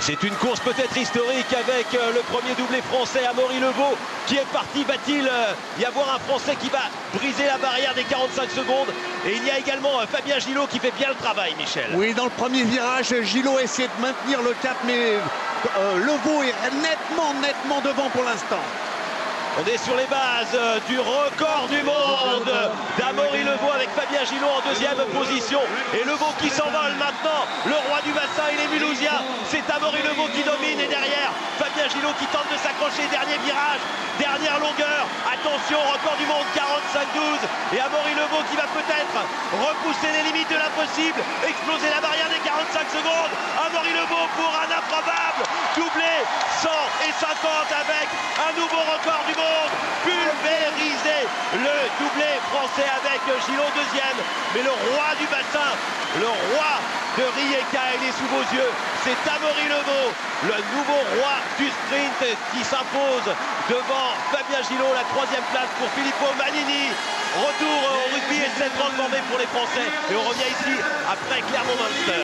C'est une course peut-être historique avec euh, le premier doublé français, Amaury Leveau, qui est parti. Va-t-il euh, y avoir un Français qui va briser la barrière des 45 secondes Et il y a également euh, Fabien Gillot qui fait bien le travail, Michel. Oui, dans le premier virage, Gillot essaie de maintenir le cap, mais Leveau est nettement, nettement devant pour l'instant. On est sur les bases du record du monde d'Amaury Levaux Fabien Gillot en deuxième position. Et Levaux qui s'envole maintenant. Le roi du bassin, il est Mulhousien. C'est Amaury Levaux qui domine. Et derrière, Fabien Gillot qui tente de s'accrocher. Dernier virage, dernière longueur. Attention, record du monde 45-12. Et Amaury Levaux qui va peut-être repousser les limites de l'impossible. Exploser la barrière des 45 secondes. Amaury Levaux pour un improbable doublé 100 et 50 avec un nouveau record du monde doublé français avec Gillot deuxième. Mais le roi du bassin, le roi de Rijeka, il est sous vos yeux. C'est Amaury Leveau, le nouveau roi du sprint qui s'impose devant Fabien Gillot, la troisième place pour Filippo Manini. Retour au rugby et 7 transformé pour les Français. Et on revient ici après Clermont-Munster.